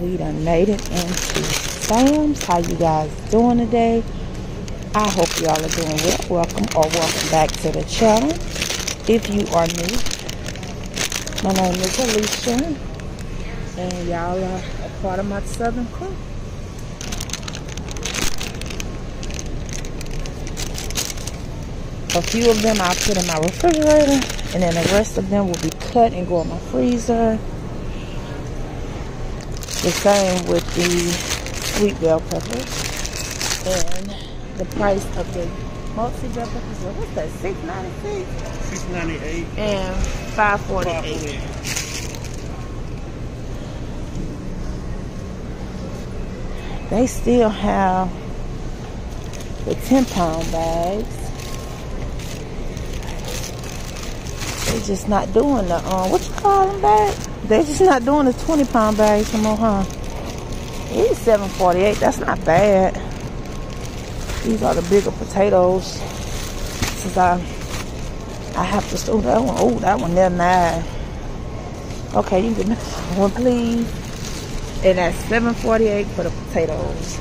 we done made it into sam's. How you guys doing today? I hope y'all are doing well. Welcome or welcome back to the channel. If you are new my name is Alisha and y'all are a part of my southern crew a few of them i'll put in my refrigerator and then the rest of them will be cut and go in my freezer the same with the sweet bell peppers. And the price of the multi bell peppers, what's that, six ninety six? Six ninety eight. And five forty eight. They still have the ten pound bags. They just not doing the um what you call them bag? They're just not doing the twenty pound bags no more, huh? It's seven forty eight. That's not bad. These are the bigger potatoes. Since I I have to store that one. Oh, that one there nine. Okay, you can one please. And that's seven forty eight for the potatoes.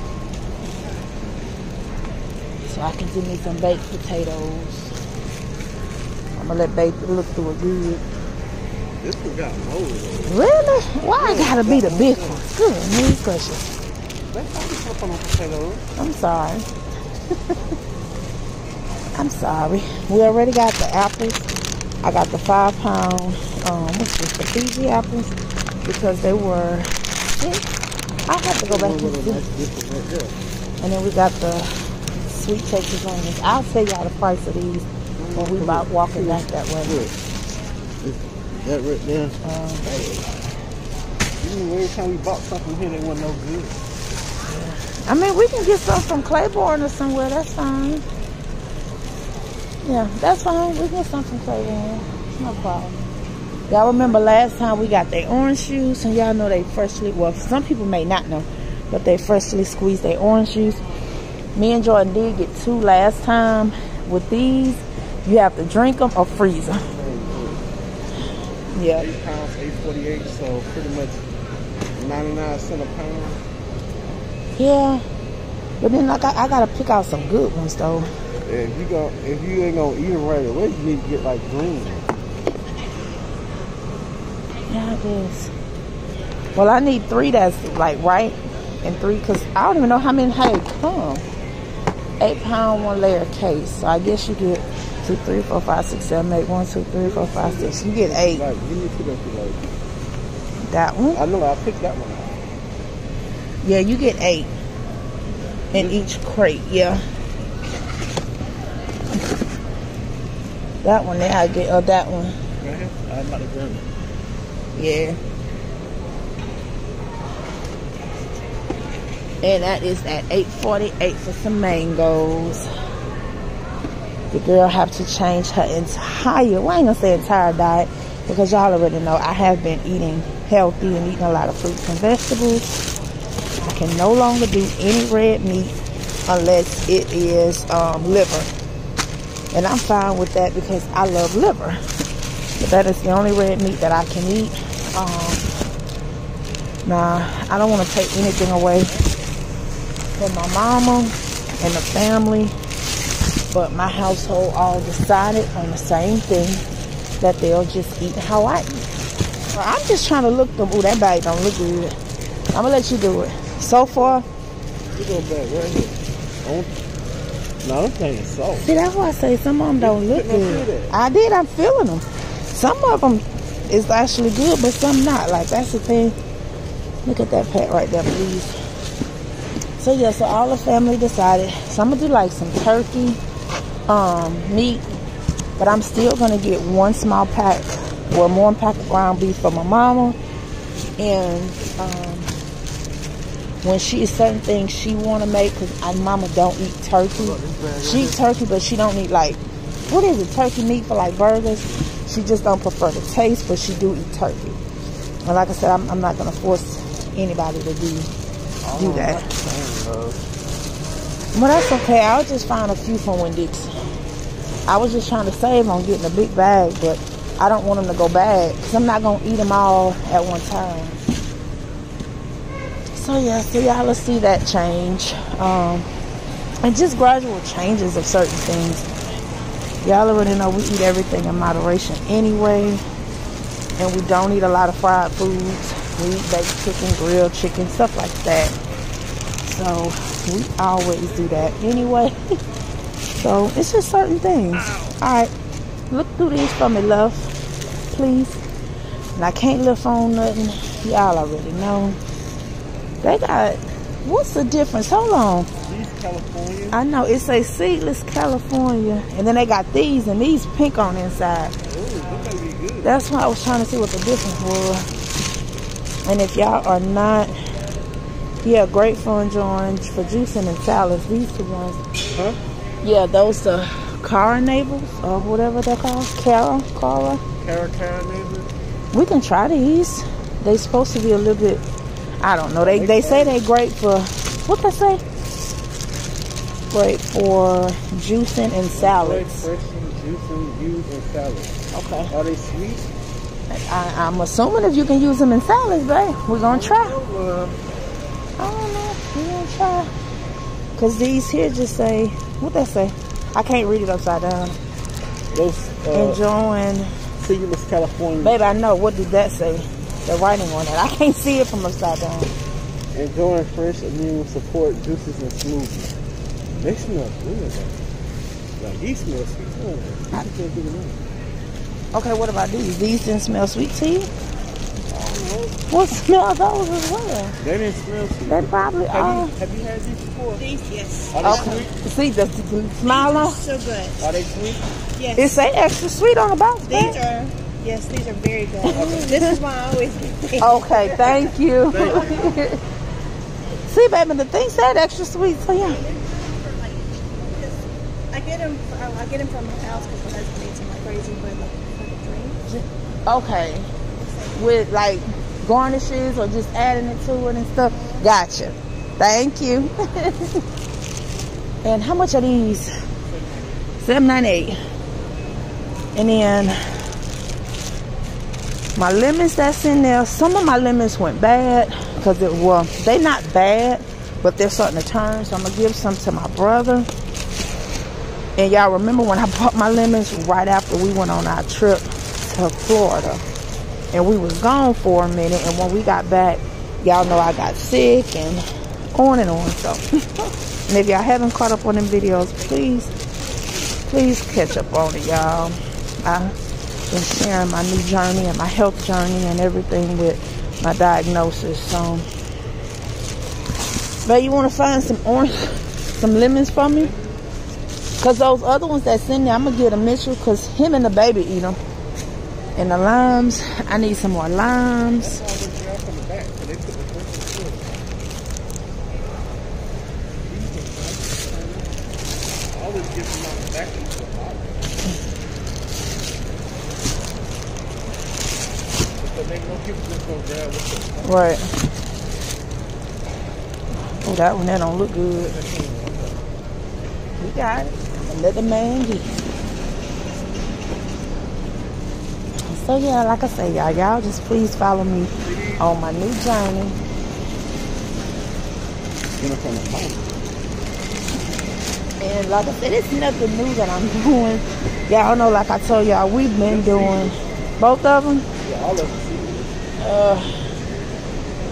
So I can do me some baked potatoes. I'm gonna let baby look through it good. This one got mold. Really? Why I gotta be the big one? Goodness gracious. Let's not be stuff on the potatoes. I'm sorry. I'm sorry. We already got the apples. I got the five pound, um, what's this, the Fuji apples, because they were six. I have to go back and see. nice difference right there. And then we got the sweet Texas onions. I'll tell y'all the price of these when we about walking back that way. Look. That right there. Um, Even every time we bought something here, they wasn't no good. I mean, we can get some from Claiborne or somewhere. That's fine. Yeah, that's fine. We can get some from Claiborne. It's no problem. Y'all remember last time we got their orange juice, and y'all know they freshly, well, some people may not know, but they freshly squeezed their orange juice. Me and Jordan did get two last time. With these, you have to drink them or freeze them. Yeah. Eight pounds, eight forty eight. So pretty much ninety nine cent a pound. Yeah. But then I got, I got to pick out some good ones, though. If you go, if you ain't gonna eat them right away, you need to get like green. Yeah, it is. Well, I need three that's like right, and three because I don't even know how many how they come. Eight pound, one layer case. So I guess you get two, three, four, five, six, seven, eight. One, two, three, four, five, six. You get eight. Like, give me two that like. That one. I know I picked that one out. Yeah, you get eight in each crate. Yeah. That one there, I get. Oh, that one. Right here. I'm about to grab it. Yeah. And that is at 848 for some mangoes. The girl have to change her entire, well, I ain't gonna say entire diet, because y'all already know I have been eating healthy and eating a lot of fruits and vegetables. I can no longer do any red meat unless it is um, liver. And I'm fine with that because I love liver. But that is the only red meat that I can eat. Um, nah, I don't want to take anything away from my mama and the family. But my household all decided on the same thing that they'll just eat how I eat. So I'm just trying to look them. Ooh, that bag don't look good. I'm gonna let you do it. So far, You go back right here. Don't, no, is soft. see that's why I say some of them don't look good. I did. I'm feeling them. Some of them is actually good, but some not. Like that's the thing. Look at that pack right there, please. So yeah, so all the family decided. So I'm gonna do like some turkey, um, meat, but I'm still gonna get one small pack or one pack of ground beef for my mama, and um, when she is certain things she want to make, cause my mama don't eat turkey. She eat turkey, but she don't eat like what is it? Turkey meat for like burgers. She just don't prefer the taste, but she do eat turkey. And like I said, I'm, I'm not gonna force anybody to do do that. Well, that's okay. I'll just find a few from Winn-Dixie. I was just trying to save on getting a big bag, but I don't want them to go bad because I'm not going to eat them all at one time. So, yeah, so y'all will see that change. Um, and just gradual changes of certain things. Y'all already know we eat everything in moderation anyway. And we don't eat a lot of fried foods. We eat baked chicken, grilled chicken, stuff like that. So we always do that anyway. so it's just certain things. Alright. Look through these for me, love. Please. And I can't lift on nothing. Y'all already know. They got what's the difference? Hold on. These California. I know it's a seedless California, and then they got these and these pink on the inside. Ooh, look at good. That's why I was trying to see what the difference was. And if y'all are not, yeah, grapefruit and orange for juicing and salads. These two ones, Huh? yeah, those the Cara neighbors or whatever they're called, Cara, Cara. Cara Cara. We can try these. They supposed to be a little bit. I don't know. They they say they great for what they say. Great for juicing and Great salads. fresh and juicing, used in salads. Okay. Are they sweet? I, I'm assuming if you can use them in salads, babe, we're gonna try. I don't know. We're gonna try. Cause these here just say what they say. I can't read it upside down. those uh, Enjoying, seedless California. babe. I know. What did that say? The writing on it. I can't see it from upside down. Enjoying fresh immune support juices and smoothies. They smell good. Like these smell sweet. Oh, I can't do that. Okay, what about these? These didn't smell sweet to you? I don't. What smell those as well? They didn't smell sweet. They probably have, are. you, have you had these before? These, yes. Are they Okay. sweet? See the, the smile on? So good. Are they sweet? Yes. It say extra sweet on the box. these babe. are, yes, these are very good. this is why I always get these. Okay, thank you. See, baby, the thing said extra sweet, so yeah. I get them. I get them from my house because my husband makes them like crazy, but like for the drink. Okay. With like garnishes or just adding it to it and stuff. Gotcha. Thank you. and how much are these? Seven ninety eight. And then my lemons that's in there. Some of my lemons went bad because it well they not bad, but they're starting to turn. So I'm gonna give some to my brother. And y'all remember when I bought my lemons right after we went on our trip to Florida. And we was gone for a minute. And when we got back, y'all know I got sick and on and on. So, and if y'all haven't caught up on them videos, please, please catch up on it, y'all. I've been sharing my new journey and my health journey and everything with my diagnosis. So, but you want to find some orange, some lemons for me? Cause those other ones that's in there, I'm gonna get a Mitchell cause him and the baby eat them. And the limes, I need some more limes. Right. Oh, that one that don't look good. We got it. The man get So yeah, like I say, y'all, y'all just please follow me on my new journey. And like I said, it's nothing new that I'm doing. Y'all know, like I told y'all, we've been doing both of them. Yeah, all of them. Uh,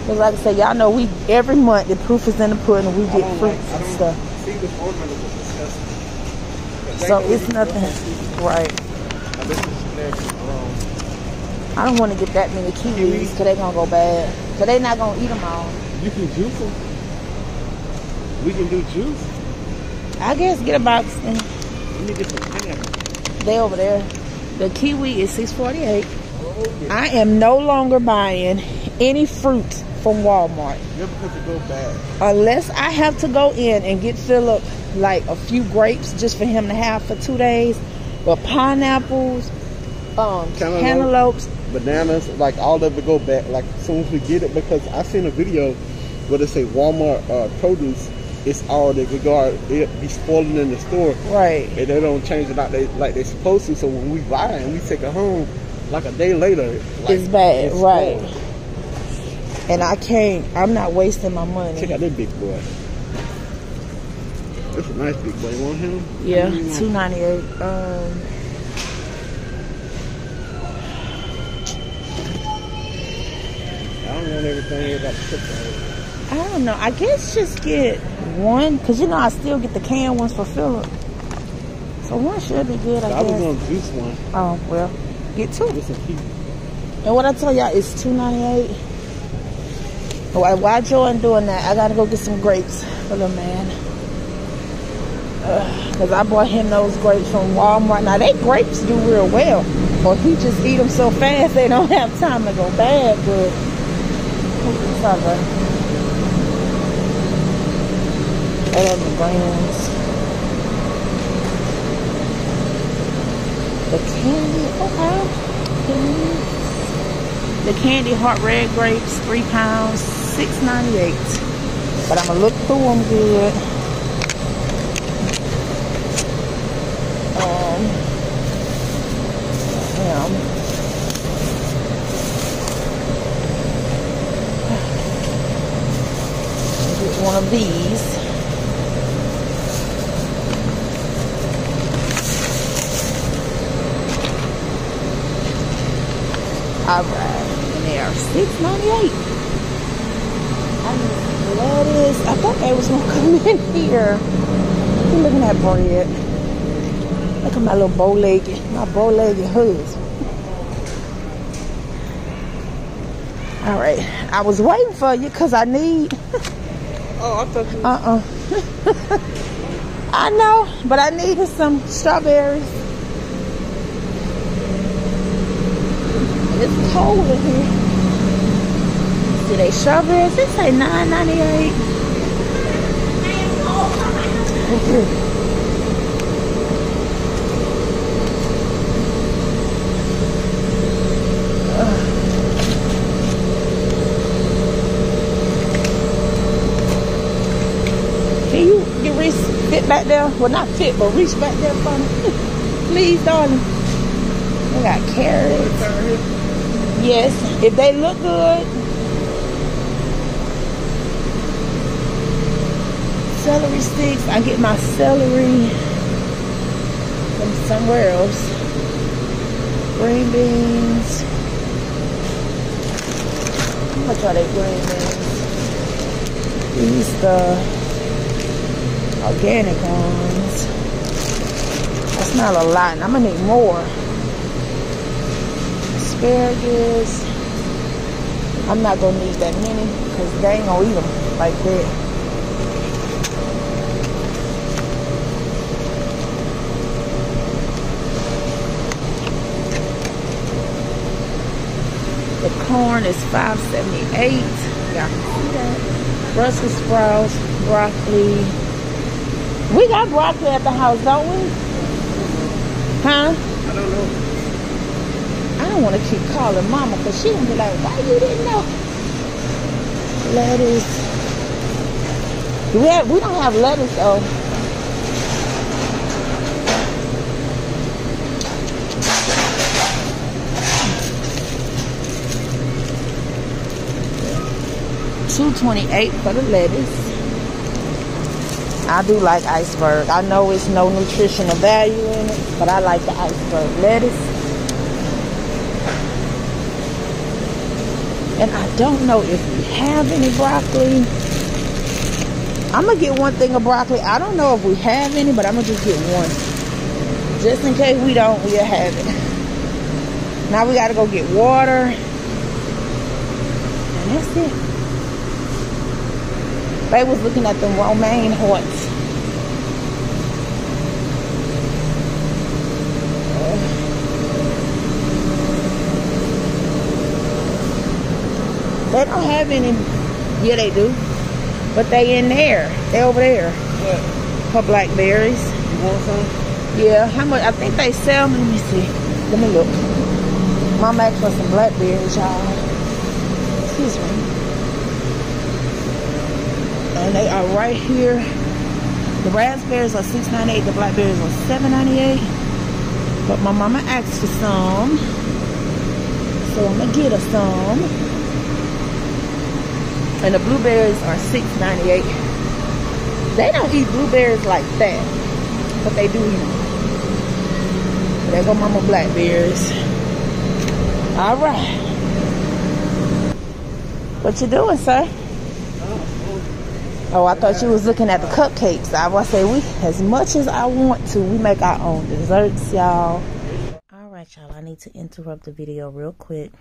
Cause like I said, y'all know we every month the proof is in the pudding. We get fruits like, and stuff. So it's nothing. Right. see- This is generic wrong. I don't want to get that many kiwis because they gonna go bad. Cause they're not gonna eat them all. You can juice them. We can do juice. I guess get a box and Let me get some pineapple. they over there. The kiwi is six forty eight. Oh, yeah. I am no longer buying any fruit from Walmart Yeah, because it go bad. unless I have to go in and get Philip like a few grapes just for him to have for two days. But pineapples, um, Cantaloupe. cantaloupes, Bananas, like all of it go bad. Like as soon as we get it, because I seen a video where they say Walmart uh, produce it's all they regard. It be spoiling in the store, Right. and they don't change it out they like they supposed to. So when we buy it and we take it home, like a day later, like, It's bad, it's right. spoiled. And I can't. I'm not wasting my money. Check out this big boy. That's a nice big boy. You want him? Yeah, How many you want? two ninety eight. Um, I don't want everything about the tip on. I don't know. I guess just get one, cause you know I still get the canned ones for Philip. So one should be good, I I was gonna juice one Oh well, get two. And what I tell y'all is two ninety eight. Why, why Jordan doing that? I gotta go get some grapes for the man. Ugh, Cause I bought him those grapes from Walmart. Now they grapes do real well, or he just eat them so fast they don't have time to go bad. But all right. And the brands. The candy, okay. The candy heart red grapes, three pounds, six ninety eight. But I'm gonna look through them good. Um, yeah. Get one of these. All right, and they are six ninety eight. I thought they was gonna come in here. I'm looking at bread. Look at my little bow-legged, my bow-legged husband. All right, I was waiting for you because I need. Oh, I. Uh uh I know, but I needed some strawberries. It's cold in here. See they strawberries? They say nine ninety eight. Can you get reach fit back there? Well, not fit, but reach back there for me, please, darling. We got carrots. Yes, if they look good. Celery sticks. I get my celery from somewhere else. Green beans. How much are they green beans? These the organic ones. That's not a lot, and I'm gonna need more. Asparagus. I'm not gonna need that many because they ain't gonna eat them like that. The corn is 578. Y'all can see that. Brussels sprouts, broccoli. We got broccoli at the house, don't we? Huh? I don't know. I don't want to keep calling mama because she gonna be like, why you didn't know? Lettuce. We have, we don't have lettuce though. Two twenty-eight for the lettuce. I do like iceberg. I know it's no nutritional value in it, but I like the iceberg lettuce. And I don't know if we have any broccoli. I'm gonna get one thing of broccoli. I don't know if we have any, but I'm gonna just get one. Just in case we don't, we'll have it. Now we gotta go get water. And that's it. They was looking at the romaine hearts. They don't have any. Yeah, they do. But they in there. They over there. What? For blackberries. You want some? Yeah, how much? I think they sell them. Let me see. Let me look. Mom asked for some blackberries, y'all. Excuse me. And they are right here. The raspberries are $6.98. The blackberries are $7.98. But my mama asked for some. So I'm gonna get her some. And the blueberries are $6.98. They don't eat blueberries like that. But they do eat them. There go mama blackberries. All right. What you doing, sir? Oh, I thought you was looking at the cupcakes. I was say we, as much as I want to, we make our own desserts, y'all. All right, y'all. I need to interrupt the video real quick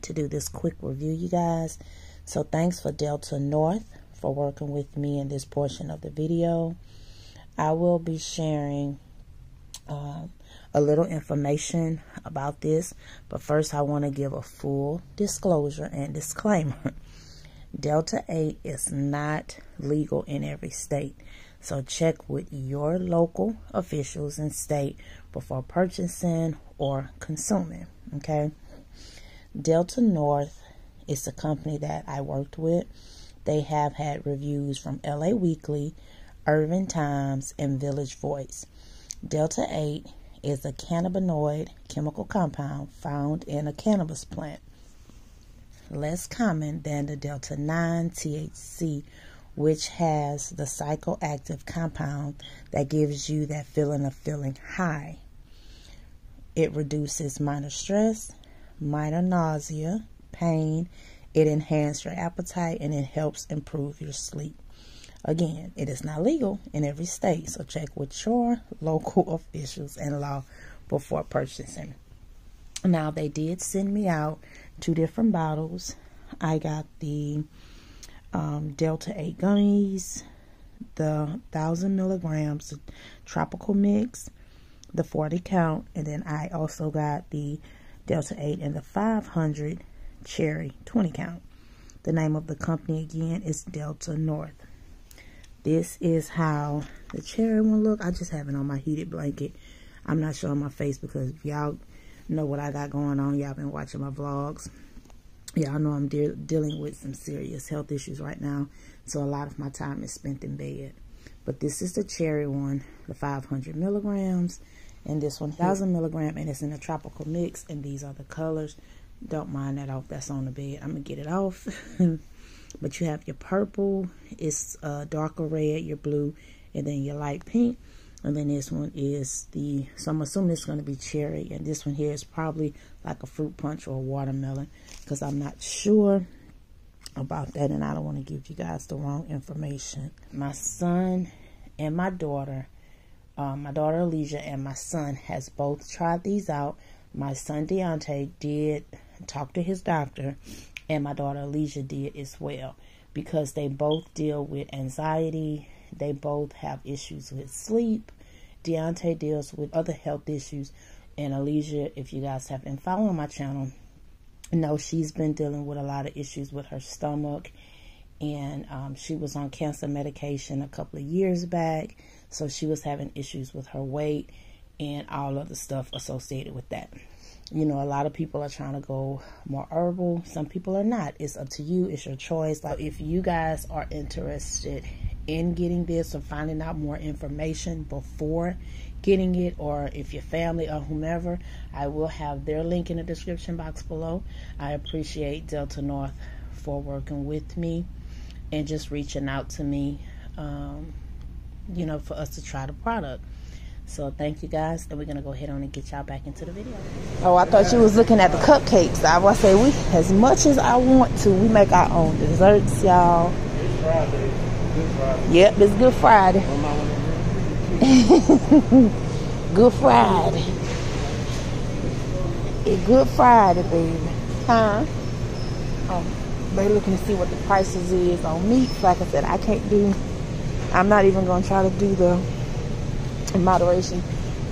to do this quick review, you guys. So thanks for Delta North for working with me in this portion of the video. I will be sharing um, a little information about this, but first I want to give a full disclosure and disclaimer. Delta 8 is not legal in every state. So check with your local officials and state before purchasing or consuming. Okay. Delta North is a company that I worked with. They have had reviews from LA Weekly, Irving Times, and Village Voice. Delta 8 is a cannabinoid chemical compound found in a cannabis plant less common than the delta 9 THC, which has the psychoactive compound that gives you that feeling of feeling high. It reduces minor stress, minor nausea, pain, it enhances your appetite, and it helps improve your sleep. Again, it is not legal in every state, so check with your local officials and law before purchasing. Now, they did send me out two different bottles. I got the um, Delta 8 gummies, the 1000 milligrams tropical mix, the 40 count, and then I also got the Delta 8 and the 500 cherry 20 count. The name of the company again is Delta North. This is how the cherry one look. I just have it on my heated blanket. I'm not showing my face because y'all know what I got going on. Y'all been watching my vlogs. Y'all know I'm de dealing with some serious health issues right now. So a lot of my time is spent in bed. But this is the cherry one, the 500 milligrams. And this one, 1,000 milligram, and it's in a tropical mix. And these are the colors. Don't mind that off. That's on the bed. I'm going to get it off. but you have your purple. It's uh, darker red, your blue, and then your light pink. And then this one is the, so I'm assuming it's going to be cherry. And this one here is probably like a fruit punch or a watermelon. Because I'm not sure about that. And I don't want to give you guys the wrong information. My son and my daughter, um, my daughter Alicia and my son has both tried these out. My son Deontay did talk to his doctor. And my daughter Alicia did as well. Because they both deal with anxiety they both have issues with sleep. Deontay deals with other health issues. And Alicia, if you guys have been following my channel, know she's been dealing with a lot of issues with her stomach. And um, she was on cancer medication a couple of years back. So she was having issues with her weight and all of the stuff associated with that. You know, a lot of people are trying to go more herbal. Some people are not. It's up to you. It's your choice. Like if you guys are interested in getting this or finding out more information before getting it or if your family or whomever, I will have their link in the description box below. I appreciate Delta North for working with me and just reaching out to me, um, you know, for us to try the product. So thank you guys, and we're gonna go ahead on and get y'all back into the video. Oh, I thought you was looking at the cupcakes. I was say we, as much as I want to, we make our own desserts, y'all. It's Friday. Good Friday. Yep, it's Good Friday. Good Friday. It's Good Friday, baby. Huh? Um, they looking to see what the prices is on meat. Like I said, I can't do. I'm not even gonna try to do the in moderation.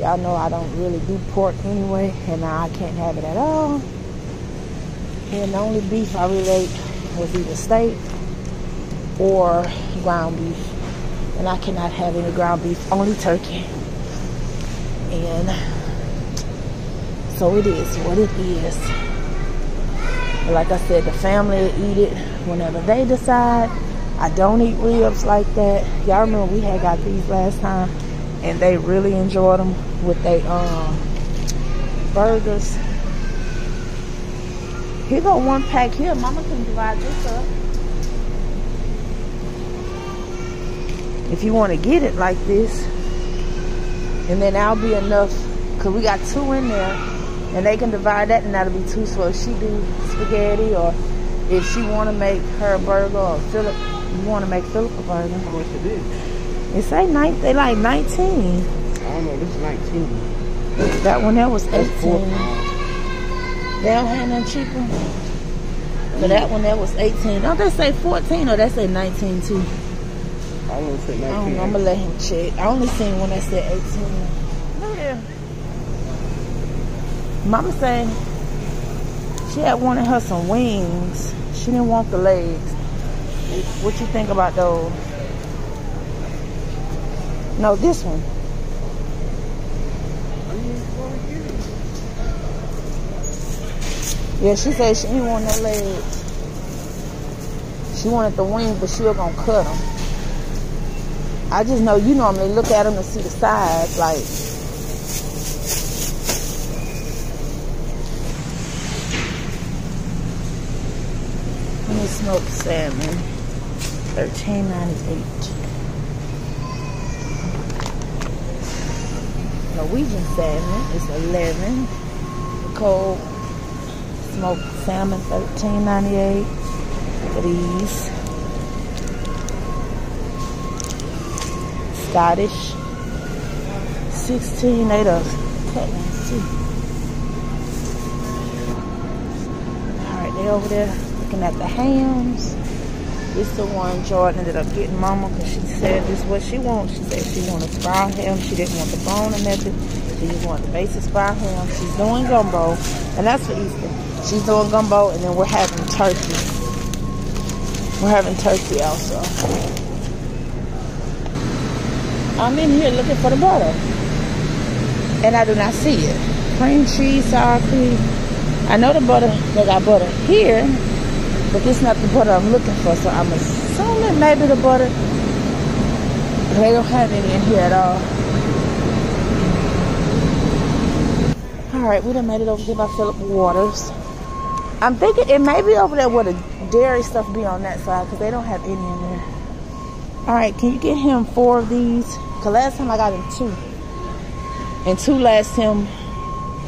Y'all know I don't really do pork anyway, and I can't have it at all. And the only beef I really ate was either steak or ground beef. And I cannot have any ground beef, only turkey. And so it is what it is. Like I said, the family eat it whenever they decide. I don't eat ribs like that. Y'all remember we had got these last time and they really enjoyed them with their um, burgers. Here go one pack here. Mama can divide this up. If you want to get it like this, and then that'll be enough, because we got two in there, and they can divide that, and that'll be two. So if she do spaghetti, or if she want to make her burger, or Philip, you want to make Philip a burger. How much it is? It say nine, they like 19. I don't know. This is 19. That one that was 18. They don't have none cheaper. But that one that was 18. Don't they say 14 or they say 19 too? I don't know. Say 19. I don't know. I'm gonna let him check. I only seen one that said 18. Look here. Mama said she had wanted her some wings. She didn't want the legs. What you think about those? No, this one. Yeah, she said she didn't want no legs. She wanted the wings, but she was gonna cut them. I just know you normally look at them to see the size, like. Honey smoke salmon, thirteen ninety eight. Norwegian salmon is eleven. Cold smoked salmon, thirteen ninety eight. These. Scottish. 16, they the cut too. Alright, they over there looking at the hams. This the one Jordan ended up getting mama because she said this is what she wants. She said she wanted fried ham. She didn't want the bone or nothing. She just wanted the basic fried ham. She's doing gumbo. And that's for Easter. She's doing gumbo and then we're having turkey. We're having turkey also. I'm in here looking for the butter. And I do not see it. Cream cheese, sour cream. I know the butter, they got butter here, but this is not the butter I'm looking for. So I'm assuming maybe the butter, they don't have any in here at all. All right, we done made it over here by Philip Waters. I'm thinking it may be over there where the dairy stuff be on that side because they don't have any in there. All right, can you get him four of these? Cause last time I got him two, and two last him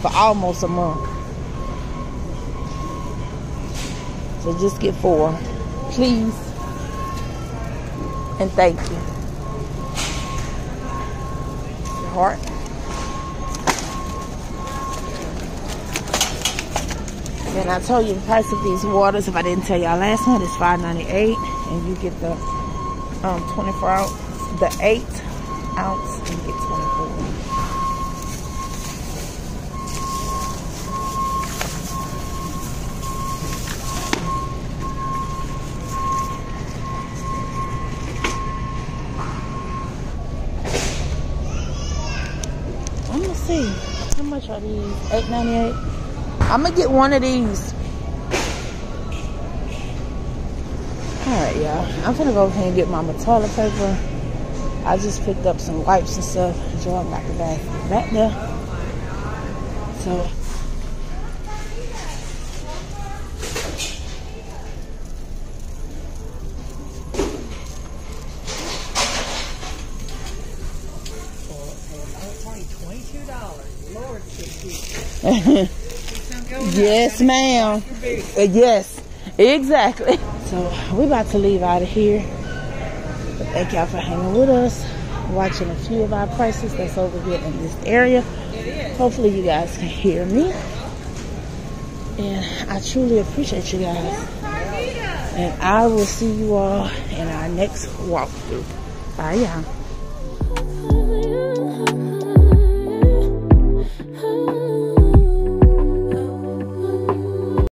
for almost a month. So just get four, please, and thank you. Your heart. And I told you the price of these waters. If I didn't tell y'all last one, is five ninety eight, and you get the um, 24 ounce, the 8 ounce, and you get 24. I'm gonna see how much are these? 8.98. I'm gonna get one of these. Alright, y'all. I'm gonna go ahead and get mama toilet paper. I just picked up some wipes and stuff. Jordan got the bag back there. So yes, ma'am. Uh, yes, exactly. So we're about to leave out of here. Thank y'all for hanging with us, watching a few of our prices that's over here in this area. Hopefully you guys can hear me. And I truly appreciate you guys. And I will see you all in our next walkthrough. Bye y'all.